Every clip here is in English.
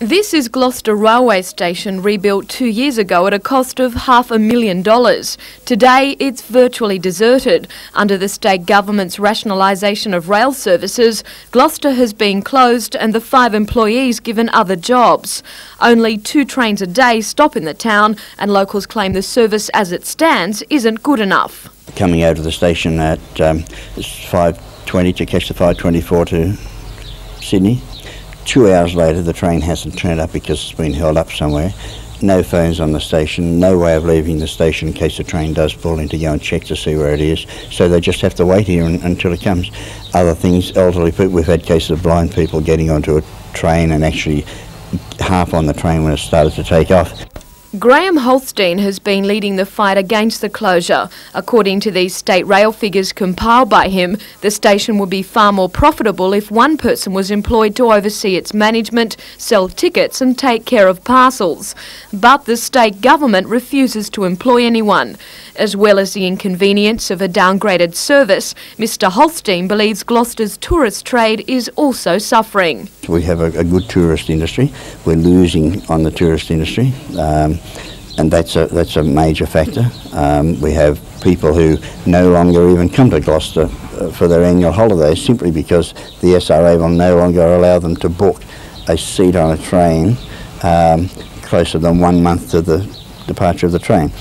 This is Gloucester Railway Station rebuilt two years ago at a cost of half a million dollars. Today it's virtually deserted. Under the state government's rationalisation of rail services, Gloucester has been closed and the five employees given other jobs. Only two trains a day stop in the town and locals claim the service as it stands isn't good enough. Coming out of the station at um, 5.20 to catch the 5.24 to Sydney Two hours later, the train hasn't turned up because it's been held up somewhere. No phones on the station, no way of leaving the station in case the train does pull in to go and check to see where it is. So they just have to wait here un- until it comes. Other things, elderly people, we've had cases of blind people getting onto a train and actually half on the train when it started to take off. Graham Holstein has been leading the fight against the closure. According to these state rail figures compiled by him, the station would be far more profitable if one person was employed to oversee its management, sell tickets and take care of parcels. But the state government refuses to employ anyone. As well as the inconvenience of a downgraded service, Mr Holstein believes Gloucester's tourist trade is also suffering. We have a, a good tourist industry. We're losing on the tourist industry. Um, and that's a that's a major factor. Um, we have people who no longer even come to Gloucester uh, for their annual holidays simply because the SRA will no longer allow them to book a seat on a train um, closer than one month to the departure of the train.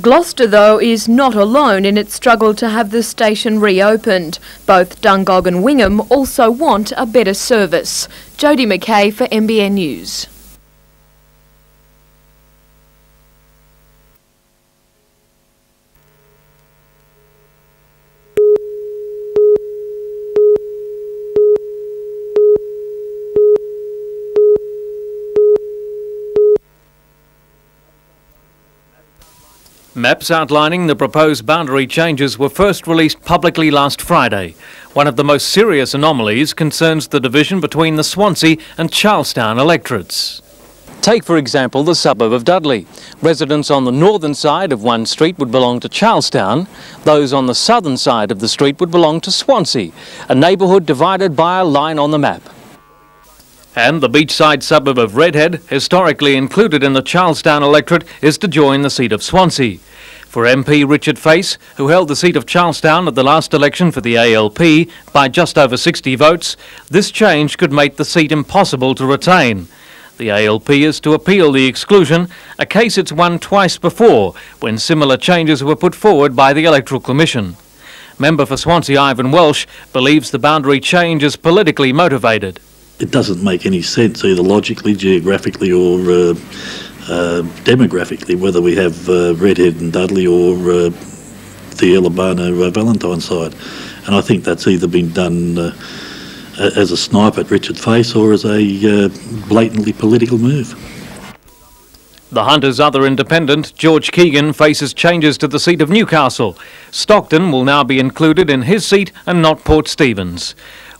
Gloucester, though, is not alone in its struggle to have the station reopened. Both Dungog and Wingham also want a better service. Jodi McKay for NBN News. Maps outlining the proposed boundary changes were first released publicly last Friday. One of the most serious anomalies concerns the division between the Swansea and Charlestown electorates. Take, for example, the suburb of Dudley. Residents on the northern side of one street would belong to Charlestown. Those on the southern side of the street would belong to Swansea, a neighbourhood divided by a line on the map. And the beachside suburb of Redhead, historically included in the Charlestown electorate, is to join the seat of Swansea. For MP Richard Face, who held the seat of Charlestown at the last election for the ALP by just over 60 votes, this change could make the seat impossible to retain. The ALP is to appeal the exclusion, a case it's won twice before when similar changes were put forward by the Electoral Commission. Member for Swansea Ivan Welsh believes the boundary change is politically motivated it doesn't make any sense either logically, geographically, or uh, uh, demographically whether we have uh, Redhead and Dudley or uh, the Eleebana uh, Valentine side. And I think that's either been done uh, as a snipe at Richard Face or as a blatantly political move. The Hunter's other independent, George Keegan, faces changes to the seat of Newcastle. Stockton will now be included in his seat and not Port Stephens.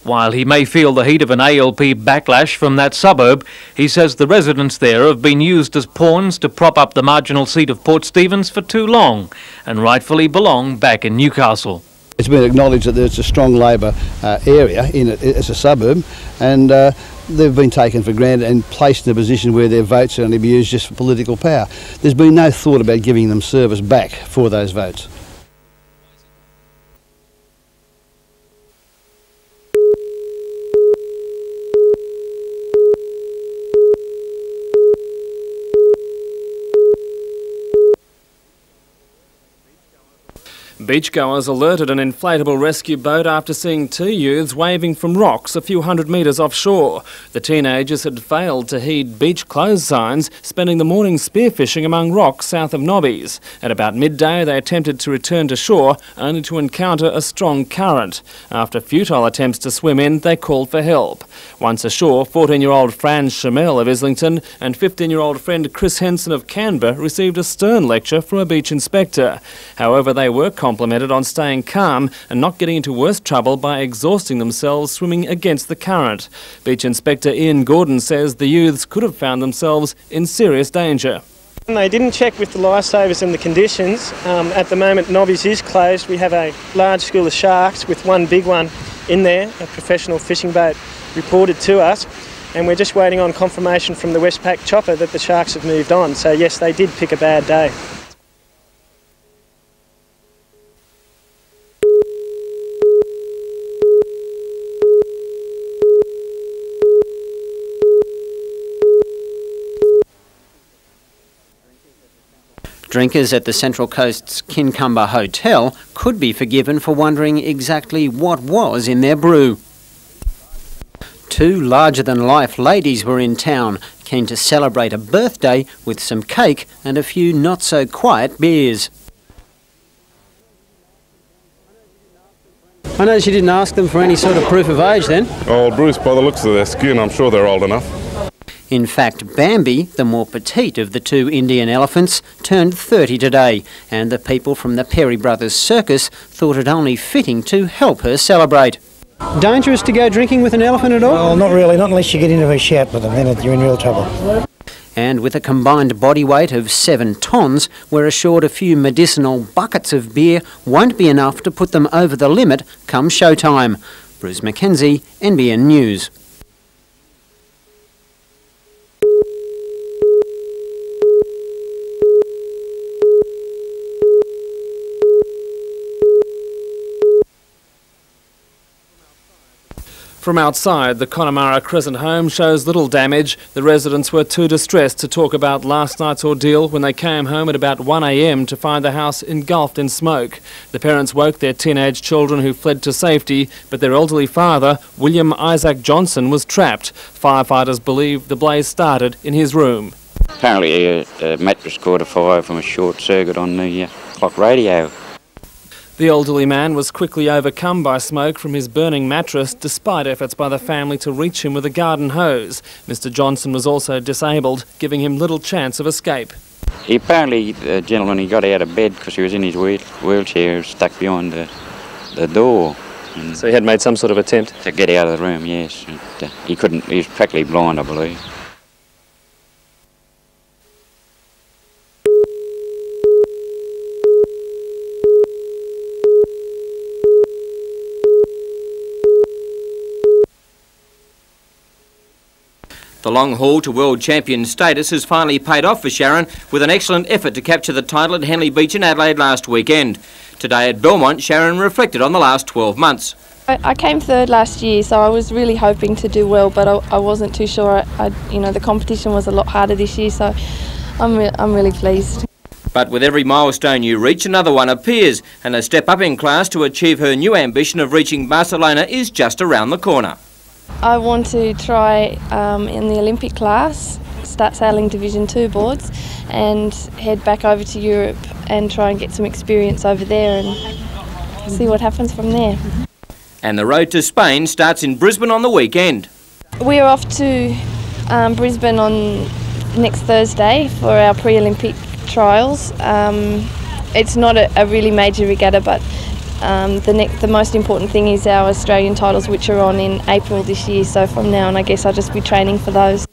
While he may feel the heat of an ALP backlash from that suburb, he says the residents there have been used as pawns to prop up the marginal seat of Port Stephens for too long and rightfully belong back in Newcastle. It's been acknowledged that there's a strong Labor uh, area in it as a suburb and uh, they've been taken for granted and placed in a position where their votes are only be used just for political power. There's been no thought about giving them service back for those votes. Beachgoers alerted an inflatable rescue boat after seeing two youths waving from rocks a few hundred metres offshore. The teenagers had failed to heed beach closed signs, spending the morning spearfishing among rocks south of Nobby's. At about midday, they attempted to return to shore, only to encounter a strong current. After futile attempts to swim in, they called for help. Once ashore, 14-year-old Fran Chamel of Islington and 15-year-old friend Chris Henson of Canberra received a stern lecture from a beach inspector. However, they were complimented on staying calm and not getting into worse trouble by exhausting themselves swimming against the current. Beach Inspector Ian Gordon says the youths could have found themselves in serious danger. They didn't check with the lifesavers and the conditions. Um, at the moment, Nobby's is closed. We have a large school of sharks with one big one in there, a professional fishing boat reported to us. and we're just waiting on confirmation from the Westpac chopper that the sharks have moved on. So yes, they did pick a bad day. Drinkers at the Central Coast's Kincumber Hotel could be forgiven for wondering exactly what was in their brew. Two larger than life ladies were in town, keen to celebrate a birthday with some cake and a few not so quiet beers. I noticed you didn't ask them for any sort of proof of age then. Oh, Bruce, by the looks of their skin, I'm sure they're old enough. In fact, Bambi, the more petite of the two Indian elephants, turned 30 today, and the people from the Perry Brothers Circus thought it only fitting to help her celebrate. Dangerous to go drinking with an elephant at all? Well, not really, not unless you get into a shout with them, then you're in real trouble. And with a combined body weight of seven tonnes, we're assured a few medicinal buckets of beer won't be enough to put them over the limit come showtime. Bruce McKenzie, NBN News. From outside, the Connemara Crescent home shows little damage. The residents were too distressed to talk about last night's ordeal when they came home at about 1am to find the house engulfed in smoke. The parents woke their teenage children who fled to safety, but their elderly father, William Isaac Johnson, was trapped. Firefighters believe the blaze started in his room. Apparently a, a mattress caught a fire from a short circuit on the uh, clock radio. The elderly man was quickly overcome by smoke from his burning mattress despite efforts by the family to reach him with a garden hose. Mr Johnson was also disabled, giving him little chance of escape. He apparently, the gentleman, he got out of bed because he was in his wheel, wheelchair stuck behind the, the door. So he had made some sort of attempt? to get out of the room, yes. And, uh, he couldn't, he was practically blind, I believe. The long haul to world champion status has finally paid off for Sharon with an excellent effort to capture the title at Henley Beach in Adelaide last weekend. Today at Belmont, Sharon reflected on the last 12 months. I, I came third last year, so I was really hoping to do well, but I, I wasn't too sure. I, I, you know, the competition was a lot harder this year, so I'm, re- I'm really pleased. But with every milestone you reach, another one appears, and a step up in class to achieve her new ambition of reaching Barcelona is just around the corner. I want to try um, in the Olympic class, start sailing Division 2 boards, and head back over to Europe and try and get some experience over there and see what happens from there. And the road to Spain starts in Brisbane on the weekend. We're off to um, Brisbane on next Thursday for our pre-Olympic trials. Um, it's not a, a really major regatta, but um, the ne- the most important thing is our Australian titles, which are on in April this year. So from now on, I guess I'll just be training for those.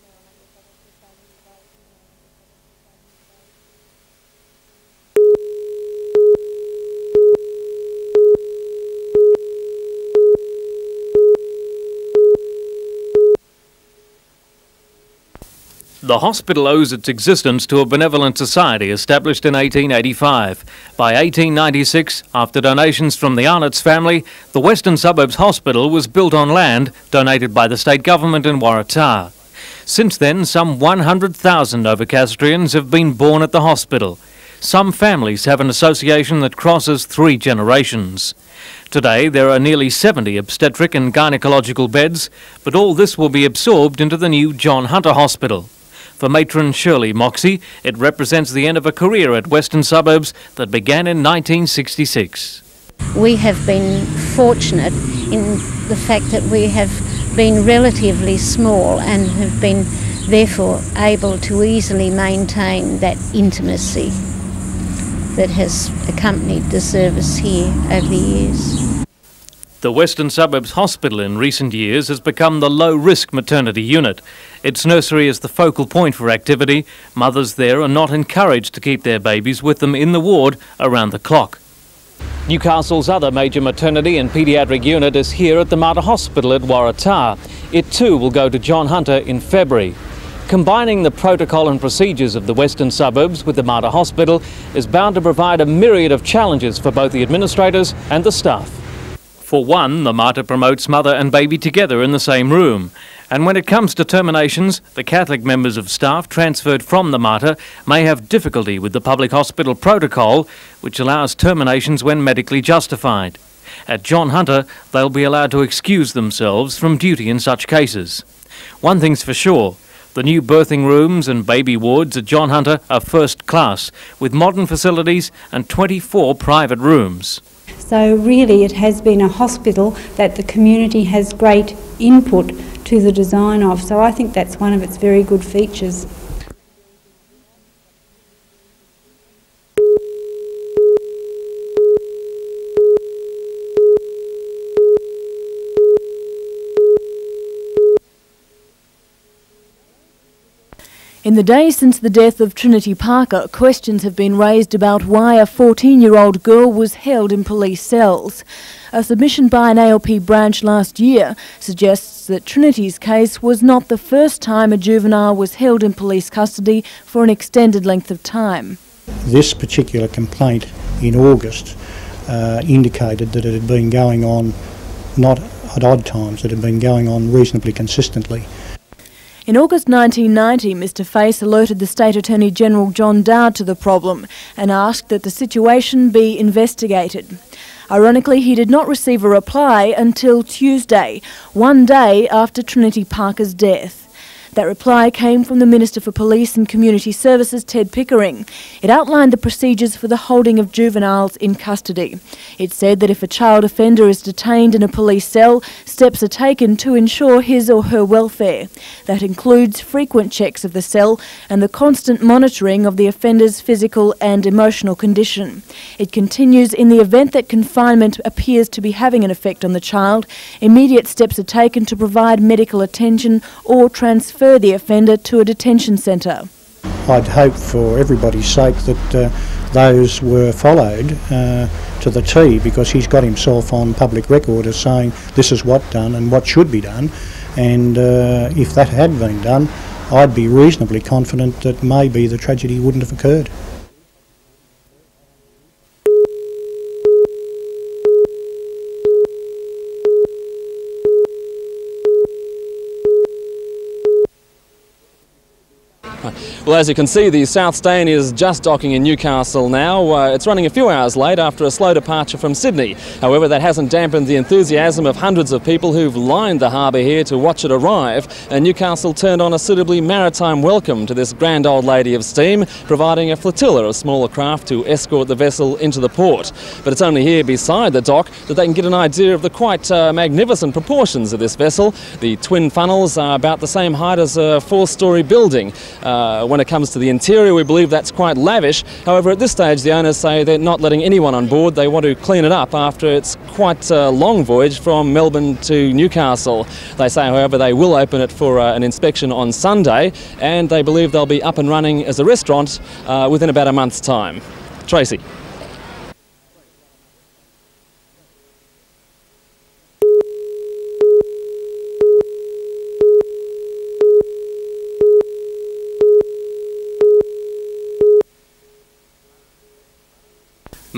The hospital owes its existence to a benevolent society established in 1885. By 1896, after donations from the Arnott's family, the Western Suburbs Hospital was built on land donated by the state government in Waratah. Since then, some 100,000 Novocastrians have been born at the hospital. Some families have an association that crosses three generations. Today, there are nearly 70 obstetric and gynecological beds, but all this will be absorbed into the new John Hunter Hospital. For matron Shirley Moxie, it represents the end of a career at Western Suburbs that began in 1966. We have been fortunate in the fact that we have been relatively small and have been therefore able to easily maintain that intimacy that has accompanied the service here over the years. The Western Suburbs Hospital in recent years has become the low risk maternity unit. Its nursery is the focal point for activity. Mothers there are not encouraged to keep their babies with them in the ward around the clock. Newcastle's other major maternity and paediatric unit is here at the Mater Hospital at Waratah. it too will go to John Hunter in February. Combining the protocol and procedures of the western suburbs with the Mater Hospital is bound to provide a myriad of challenges for both the administrators and the staff. For one, the Mater promotes mother and baby together in the same room. And when it comes to terminations, the Catholic members of staff transferred from the Mater may have difficulty with the public hospital protocol, which allows terminations when medically justified. At John Hunter, they'll be allowed to excuse themselves from duty in such cases. One thing's for sure, the new birthing rooms and baby wards at John Hunter are first class, with modern facilities and 24 private rooms. So, really, it has been a hospital that the community has great input to the design of. So, I think that's one of its very good features. In the days since the death of Trinity Parker, questions have been raised about why a 14 year old girl was held in police cells. A submission by an ALP branch last year suggests that Trinity's case was not the first time a juvenile was held in police custody for an extended length of time. This particular complaint in August uh, indicated that it had been going on not at odd times, it had been going on reasonably consistently. In August 1990, Mr Face alerted the State Attorney General John Dowd to the problem and asked that the situation be investigated. Ironically, he did not receive a reply until Tuesday, one day after Trinity Parker's death. That reply came from the Minister for Police and Community Services, Ted Pickering. It outlined the procedures for the holding of juveniles in custody. It said that if a child offender is detained in a police cell, steps are taken to ensure his or her welfare. That includes frequent checks of the cell and the constant monitoring of the offender's physical and emotional condition. It continues in the event that confinement appears to be having an effect on the child, immediate steps are taken to provide medical attention or transfer refer the offender to a detention centre. I'd hope for everybody's sake that uh, those were followed uh, to the T because he's got himself on public record as saying this is what done and what should be done and uh, if that had been done I'd be reasonably confident that maybe the tragedy wouldn't have occurred. Well, as you can see, the South Steyne is just docking in Newcastle now. Uh, it's running a few hours late after a slow departure from Sydney. However, that hasn't dampened the enthusiasm of hundreds of people who've lined the harbour here to watch it arrive. And Newcastle turned on a suitably maritime welcome to this grand old lady of steam, providing a flotilla of smaller craft to escort the vessel into the port. But it's only here beside the dock that they can get an idea of the quite uh, magnificent proportions of this vessel. The twin funnels are about the same height as a four-storey building. Uh, when it comes to the interior, we believe that's quite lavish. However, at this stage, the owners say they're not letting anyone on board. They want to clean it up after it's quite a long voyage from Melbourne to Newcastle. They say, however, they will open it for uh, an inspection on Sunday, and they believe they'll be up and running as a restaurant uh, within about a month's time. Tracy.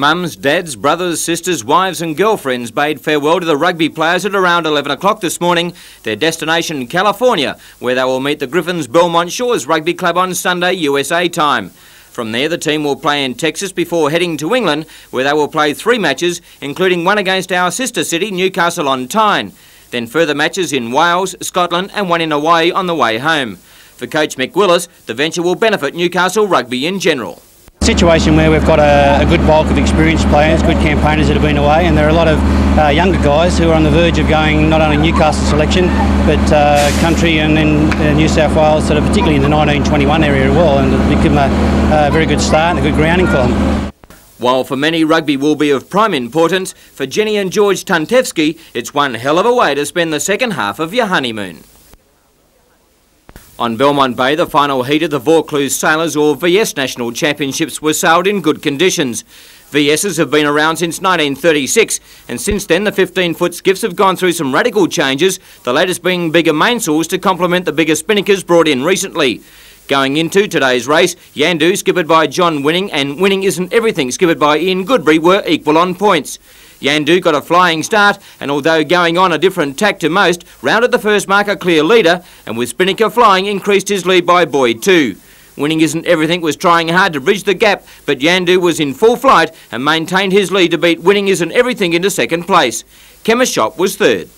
Mums, dads, brothers, sisters, wives and girlfriends bade farewell to the rugby players at around 11 o'clock this morning, their destination California, where they will meet the Griffins Belmont Shores Rugby Club on Sunday USA time. From there, the team will play in Texas before heading to England, where they will play three matches, including one against our sister city, Newcastle on Tyne. Then further matches in Wales, Scotland and one in Hawaii on the way home. For coach Mick Willis, the venture will benefit Newcastle rugby in general situation where we've got a, a, good bulk of experienced players, good campaigners that have been away, and there are a lot of uh, younger guys who are on the verge of going not only Newcastle selection, but uh, country and then uh, New South Wales, sort of particularly in the 1921 area as well, and it give them a, a very good start and a good grounding for them. While for many rugby will be of prime importance, for Jenny and George Tuntevsky, it's one hell of a way to spend the second half of your honeymoon. On Belmont Bay, the final heat of the Vaucluse Sailors or VS National Championships was sailed in good conditions. VSs have been around since 1936, and since then the 15-foot skiffs have gone through some radical changes, the latest being bigger mainsails to complement the bigger spinnakers brought in recently. Going into today's race, Yandu, skippered by John Winning, and Winning Isn't Everything, skippered by Ian Goodbury, were equal on points. Yandu got a flying start, and although going on a different tack to most, rounded the first marker clear leader, and with Spinnaker flying, increased his lead by Boyd too. Winning Isn't Everything was trying hard to bridge the gap, but Yandu was in full flight and maintained his lead to beat Winning Isn't Everything into second place. Chemist Shop was third.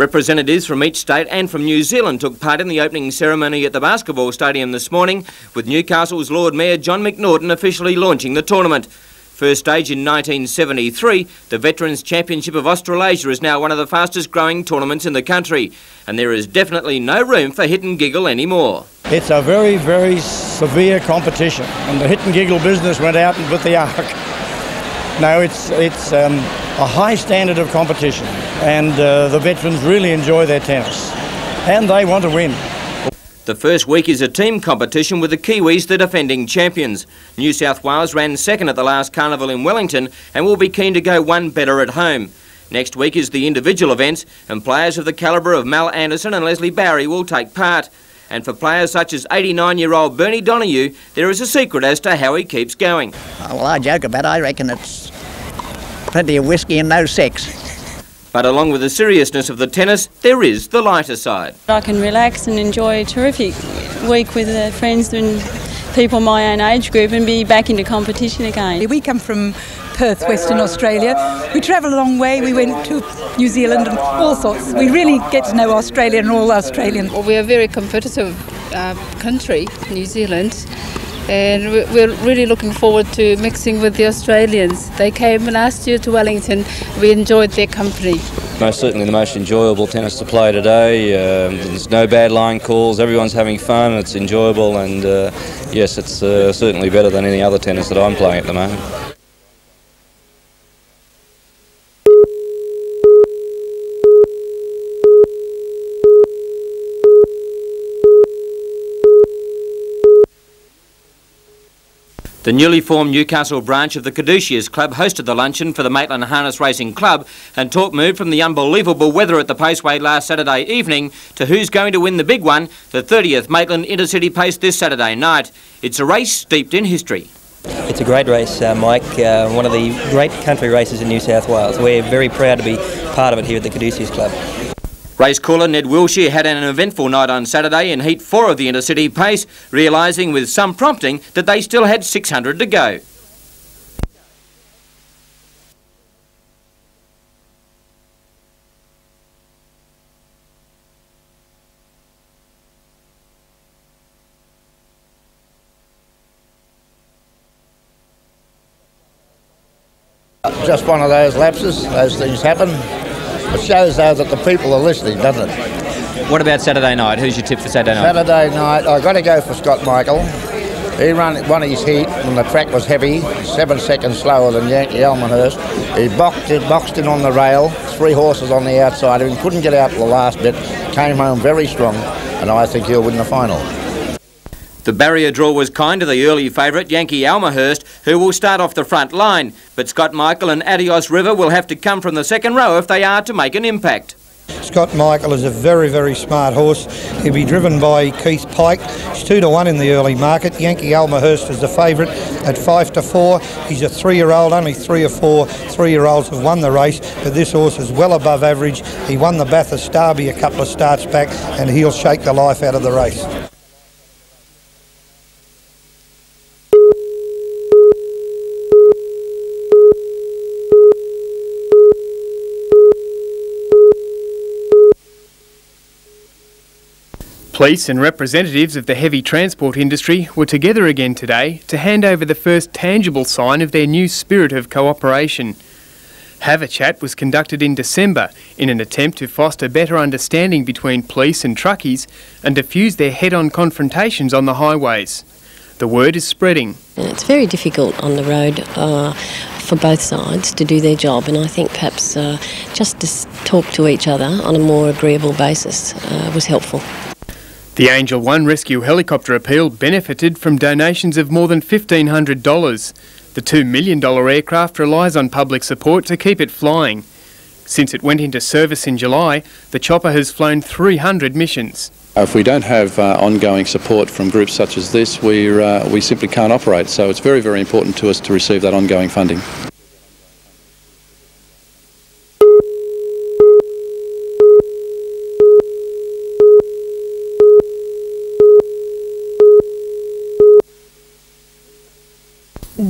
Representatives from each state and from New Zealand took part in the opening ceremony at the basketball stadium this morning, with Newcastle's Lord Mayor John McNaughton officially launching the tournament. First stage in 1973, the Veterans Championship of Australasia is now one of the fastest growing tournaments in the country, and there is definitely no room for hit and giggle anymore. It's a very, very severe competition, and the hit and giggle business went out with the ark. No, it's, it's um, a high standard of competition, and uh, the veterans really enjoy their tennis, and they want to win. The first week is a team competition with the Kiwis, the defending champions. New South Wales ran second at the last carnival in Wellington and will be keen to go one better at home. Next week is the individual events, and players of the calibre of Mal Anderson and Leslie Barry will take part. And for players such as 89-year-old Bernie Donahue, there is a secret as to how he keeps going. Oh, well, I joke about it. I reckon it's plenty of whiskey and no sex. But along with the seriousness of the tennis, there is the lighter side. I can relax and enjoy a terrific week with uh, friends and people my own age group and be back into competition again. We come from Perth, Western Australia. We travel a long way. We went to New Zealand and all sorts. We really get to know Australia and all Australian. Well, we're a very competitive uh, country, New Zealand, and we're really looking forward to mixing with the Australians. They came last year to Wellington. We enjoyed their company. Most certainly the most enjoyable tennis to play today. Um, there's no bad line calls. Everyone's having fun. It's enjoyable, and uh, yes, it's uh, certainly better than any other tennis that I'm playing at the moment. The newly formed Newcastle branch of the Caduceus Club hosted the luncheon for the Maitland Harness Racing Club and talk moved from the unbelievable weather at the Paceway last Saturday evening to who's going to win the big one, the 30th Maitland Intercity Pace this Saturday night. It's a race steeped in history. It's a great race, uh, Mike, uh, one of the great country races in New South Wales. We're very proud to be part of it here at the Caduceus Club. Race caller Ned Wilshire had an eventful night on Saturday in Heat 4 of the Intercity Pace, realising with some prompting that they still had 600 to go. Just one of those lapses, those things happen. It shows though that the people are listening, doesn't it? What about Saturday night? Who's your tip for Saturday night? Saturday night, I've got to go for Scott Michael. He ran one of his heat when the track was heavy, seven seconds slower than Yankee Almahurst. He boxed it, boxed in on the rail, three horses on the outside of him, couldn't get out the last bit, came home very strong, and I think he'll win the final. The barrier draw was kind to the early favourite, Yankee Almahurst, who will start off the front line. But Scott Michael and Adios River will have to come from the second row if they are to make an impact. Scott Michael is a very, very smart horse. He'll be driven by Keith Pike. He's two to one in the early market. Yankee Almahurst is the favourite at five to four. He's a three-year-old. Only three or four three-year-olds have won the race, but this horse is well above average. He won the Bathurst Derby a couple of starts back, and he'll shake the life out of the race. Police and representatives of the heavy transport industry were together again today to hand over the first tangible sign of their new spirit of cooperation. Have a Chat was conducted in December in an attempt to foster better understanding between police and truckies and diffuse their head-on confrontations on the highways. The word is spreading. It's very difficult on the road uh, for both sides to do their job, and I think perhaps uh, just to talk to each other on a more agreeable basis uh, was helpful. The Angel One rescue helicopter appeal benefited from donations of more than $1,500. The $2 million aircraft relies on public support to keep it flying. Since it went into service in July, the chopper has flown 300 missions. If we don't have uh, ongoing support from groups such as this, we uh, we simply can't operate. So it's very, very important to us to receive that ongoing funding.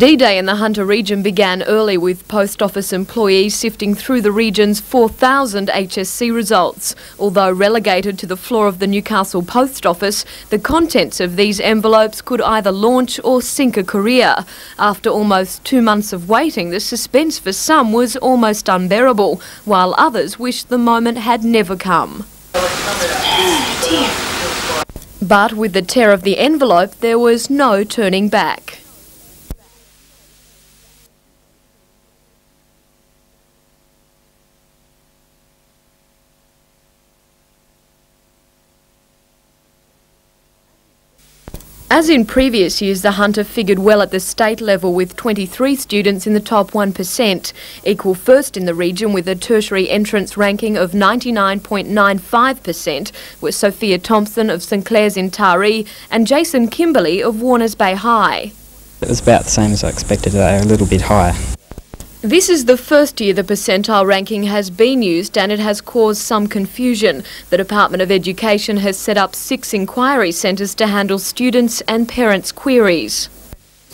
D-Day in the Hunter region began early with post office employees sifting through the region's 4,000 HSC results. Although relegated to the floor of the Newcastle Post Office, the contents of these envelopes could either launch or sink a career. After almost two months of waiting, the suspense for some was almost unbearable, while others wished the moment had never come. But with the tear of the envelope, there was no turning back. As in previous years, the Hunter figured well at the state level with 23 students in the top 1%, equal first in the region with a tertiary entrance ranking of 99.95%, with Sophia Thompson of St Clare's in Taree and Jason Kimberley of Warners Bay High. It was about the same as I expected a little bit higher. This is the first year the percentile ranking has been used and it has caused some confusion. The Department of Education has set up six inquiry centres to handle students' and parents' queries.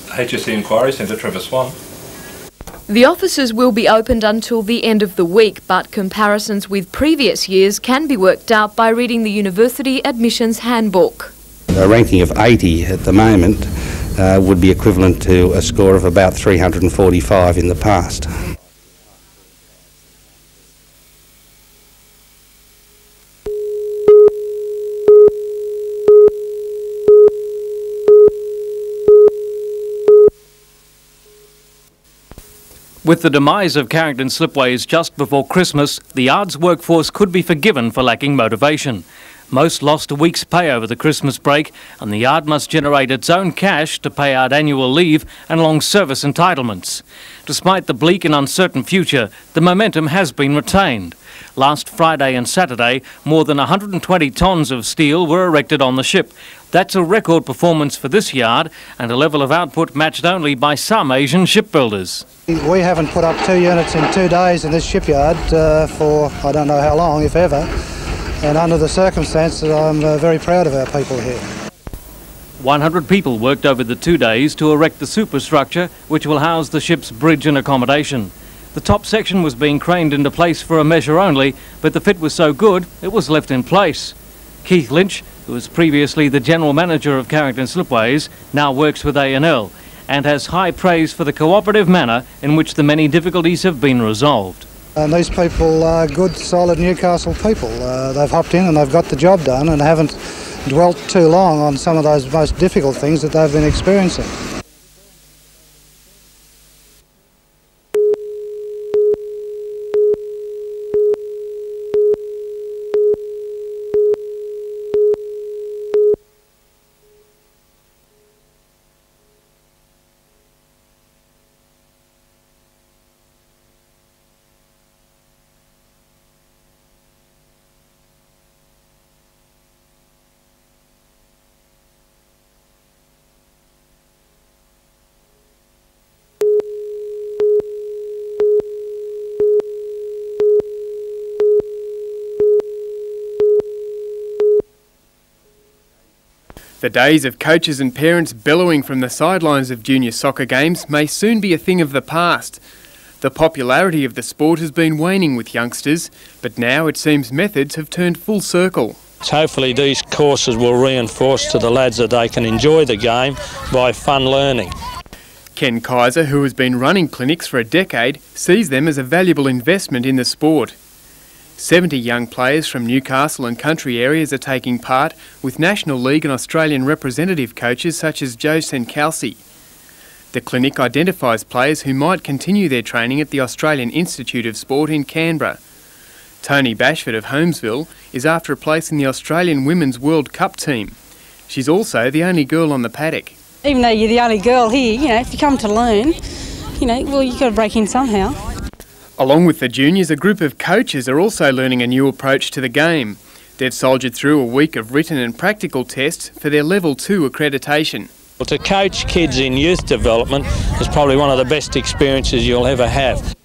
HSC Inquiry Centre, Trevor Swan. The offices will be opened until the end of the week, but comparisons with previous years can be worked out by reading the University Admissions Handbook. A ranking of 80 at the moment uh, would be equivalent to a score of about 345 in the past. With the demise of Carrington Slipways just before Christmas, the yard's workforce could be forgiven for lacking motivation. Most lost a week's pay over the Christmas break, and the yard must generate its own cash to pay out annual leave and long service entitlements. Despite the bleak and uncertain future, the momentum has been retained. Last Friday and Saturday, more than 120 tonnes of steel were erected on the ship. That's a record performance for this yard and a level of output matched only by some Asian shipbuilders. We haven't put up two units in two days in this shipyard uh, for I don't know how long, if ever. And under the circumstances, I'm uh, very proud of our people here. 100 people worked over the two days to erect the superstructure which will house the ship's bridge and accommodation. The top section was being craned into place for a measure only, but the fit was so good it was left in place. Keith Lynch, who was previously the general manager of Carrington Slipways, now works with A&L and has high praise for the cooperative manner in which the many difficulties have been resolved. And these people are good, solid Newcastle people. Uh, they've hopped in and they've got the job done and haven't dwelt too long on some of those most difficult things that they've been experiencing. The days of coaches and parents bellowing from the sidelines of junior soccer games may soon be a thing of the past. The popularity of the sport has been waning with youngsters, but now it seems methods have turned full circle. Hopefully these courses will reinforce to the lads that they can enjoy the game by fun learning. Ken Kaiser, who has been running clinics for a decade, sees them as a valuable investment in the sport. 70 young players from Newcastle and country areas are taking part, with National League and Australian representative coaches such as Joe Sencalci. The clinic identifies players who might continue their training at the Australian Institute of Sport in Canberra. Tony Bashford of Holmesville is after a place in the Australian Women's World Cup team. She's also the only girl on the paddock. Even though you're the only girl here, you know, if you come to learn, you know, well, you've got to break in somehow. Along with the juniors, a group of coaches are also learning a new approach to the game. They've soldiered through a week of written and practical tests for their Level 2 accreditation. Well, to coach kids in youth development is probably one of the best experiences you'll ever have.